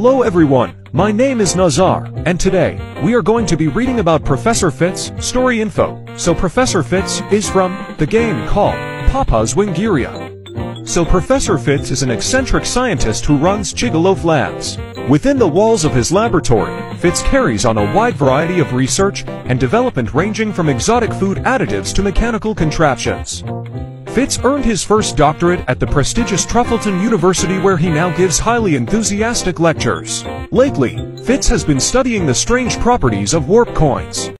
Hello everyone, my name is Nazar, and today, we are going to be reading about Professor Fitz, story info. So Professor Fitz is from the game called Papa's Wingeria. So Professor Fitz is an eccentric scientist who runs Gigalof Labs. Within the walls of his laboratory, Fitz carries on a wide variety of research and development ranging from exotic food additives to mechanical contraptions. Fitz earned his first doctorate at the prestigious Truffleton University where he now gives highly enthusiastic lectures. Lately, Fitz has been studying the strange properties of warp coins.